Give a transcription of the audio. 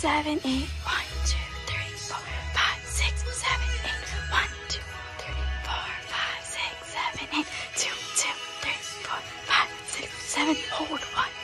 seven, eight. One, two, three, four, five, six, seven, eight. One, two, three, four, five, six, seven, eight. Two, two, three, four, five, six, seven. Hold. One,